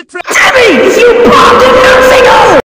the trap. Timmy, you popped